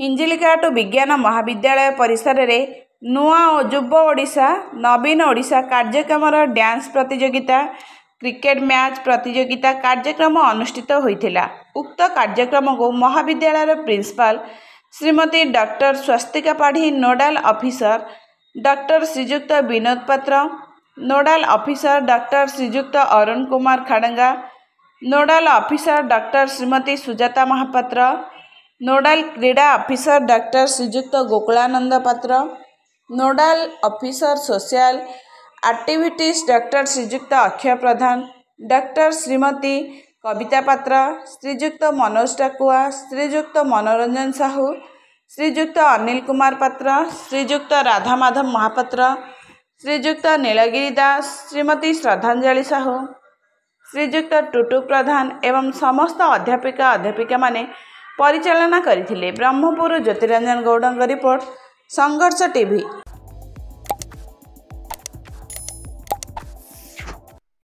ହିଞ୍ଜିଲିକାଟ ବିଜ୍ଞାନ ମହାବିଦ୍ୟାଳୟ ପରିସରରେ ନୂଆ ଓ ଯୁବ ଓଡ଼ିଶା ନବୀନ ଓଡ଼ିଶା କାର୍ଯ୍ୟକ୍ରମର ଡ୍ୟାନ୍ସ ପ୍ରତିଯୋଗିତା କ୍ରିକେଟ ମ୍ୟାଚ୍ ପ୍ରତିଯୋଗିତା କାର୍ଯ୍ୟକ୍ରମ ଅନୁଷ୍ଠିତ ହୋଇଥିଲା ଉକ୍ତ କାର୍ଯ୍ୟକ୍ରମକୁ ମହାବିଦ୍ୟାଳୟର principal Shrimati doctor Swastika Padhi nodal officer doctor Shriyukta Binod Patra nodal officer doctor Shriyukta Arun Kumar Khadanga nodal officer doctor Shrimati Sujata Mohapatra nodal क्रीडा officer doctor Shriyukta Gokulananda Patra nodal officer social activities doctor Shriyukta Akshay Pradhan doctor Shrimati Kabita Patra Shriyukta Manoj Takua Shriyukta Manoranjan Sahu Shriyukta Anil Kumar Patra Shriyukta Radhamadhab Mohapatra Shriyukta Nilagiri Das Shrimati Shraddhanjali Sahu Shriyukta Tutu ପ୍ରଧାନ ଏବଂ ସମସ୍ତ ଅଧ୍ୟାପିକା ଅଧ୍ୟାପିକାମାନେ परिचालना गरि ब्रह्मपुर ज्योतिरञ्जन गौडको report Sangharsh TV